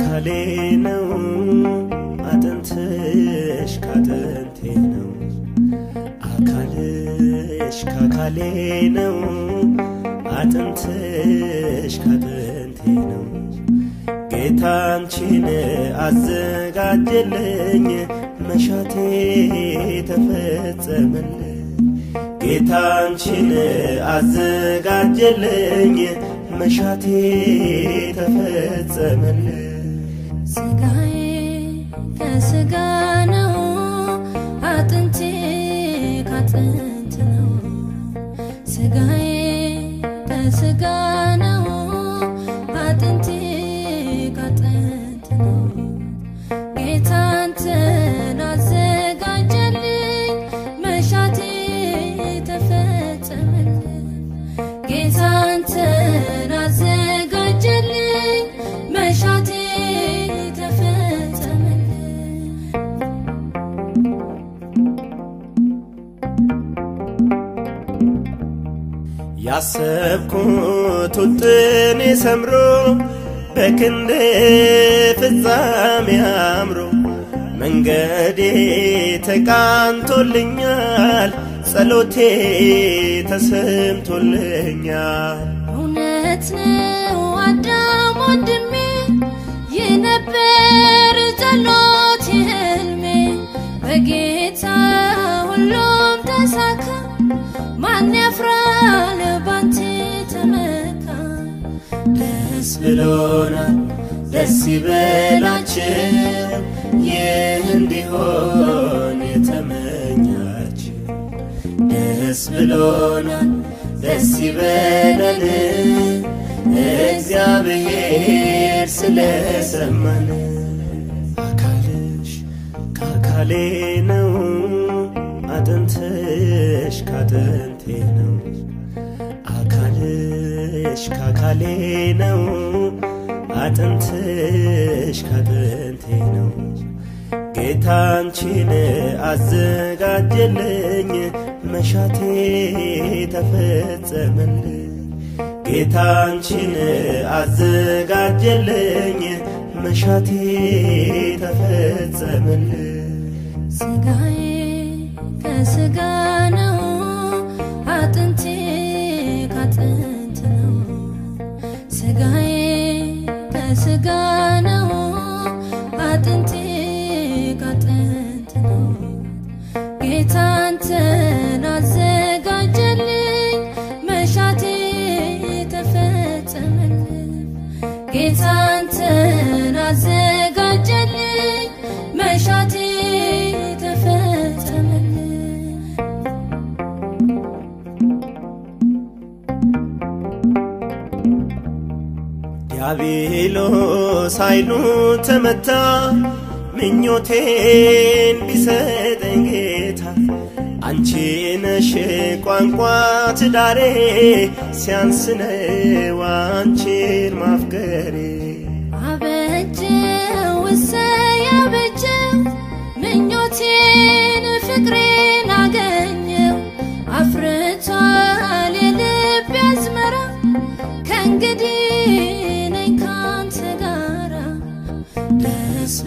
አካሌ ነው አጥንትሽ ካጥንቴ ነው። አካልሽ ካካሌ ነው። አጥንትሽ ካጥንቴ ነው። ጌታ አንቺን አዘጋጀልኝ መሻቴ ተፈጸመልኝ። ጌታ አንቺን አዘጋጀልኝ መሻቴ ተፈጸመልኝ። ስጋዬ ከስጋ ነው፣ አጥንቴ ካጥንት ነው። ስጋዬ ያሰብኩት ውጥኔ ሰምሮ በክንድ ፍጻሜ አምሮ መንገዴ ተቃንቶልኛል፣ ጸሎቴ ተሰምቶልኛል። እውነት ነው አዳም ወንድሜ፣ ይህ ነበር ጸሎት ህልሜ። በጌታ ሁሉም ተሳካ፣ ማን ያፍራል ደስ ብሎናል፣ ደስ ይበላችሁ፣ ይህ እንዲሆን የተመኛችሁ። ደስ ብሎናል፣ ደስ ይበለን፣ እግዚአብሔር ስለሰማን። አካልሽ ከአካሌ ነው፣ አጥንትሽ ካጥንቴ ነው። አካልሽ ካካሌ ነው፣ አጥንትሽ ካጥንቴ ነው። ጌታ አንቺን አዘጋጀልኝ፣ መሻቴ ተፈጸመልኝ። ጌታ አንቺን አዘጋጀልኝ፣ መሻቴ ተፈጸመልኝ። ስጋዬ ከስጋ ነው፣ አጥንቴ ከስጋ ነው፣ አጥንቴ ካጥንት ነው። ጌታ አንተን አዘጋጀልኝ፣ መሻቴ ተፈጸመልኝ። ጌታ አንተን አዘጋጀልኝ፣ መሻቴ ዲያብሎስ ኃይሉ ተመታ፣ ምኞቴን ቢሰጠኝ ጌታ አንቺ ነሽ ቋንቋ ትዳሬ፣ ሲያንስነው አንቺን ማፍቀሬ።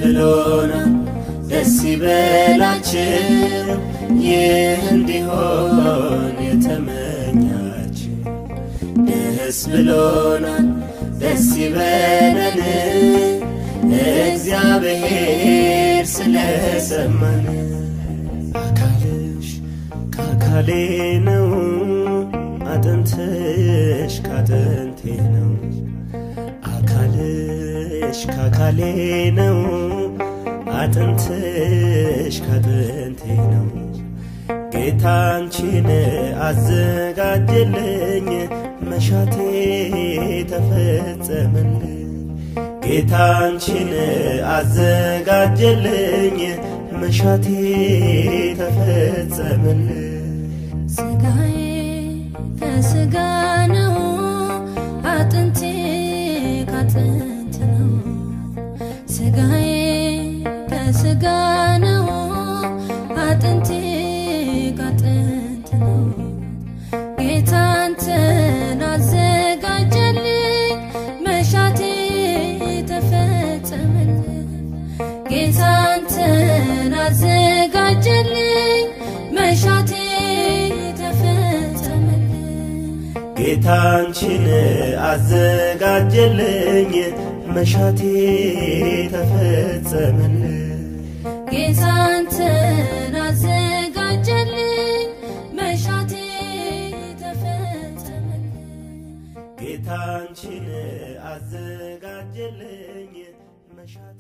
ብሎናል፣ ደስ ይበላችሁ፣ ይህ እንዲሆን የተመኛችሁ። ደስ ብሎናል፣ ደስ ይበለን፣ እግዚአብሔር ስለሰማን። አካልሽ ከአካሌ ነው፣ አጥንትሽ ካጥንቴ ነው። አካልሽ ካካሌ ነው፣ አጥንትሽ ካጥንቴ ነው። ጌታ አንቺን አዘጋጀልኝ፣ መሻቴ ተፈጸመልኝ። ጌታ አንቺን አዘጋጀልኝ፣ መሻቴ ተፈጸመልኝ። ስጋዬ ከስጋ ነው፣ አጥንቴ ካጥንት ነው። ስጋዬ ምስጋናው አጥንቴ አዘጋጀልኝ፣ መሻቴ ተፈጸመልኝ። ጌታ አንተን አዘጋጀልኝ፣ መሻቴ አዘጋጀልኝ መሻቴ ተፈጸመልኝ። ጌታንትን አዘጋጀልኝ መሻቴ ተፈጸመልኝ። ጌታንችን አዘጋጀልኝ መሻቴ